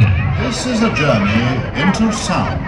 This is a journey into sound.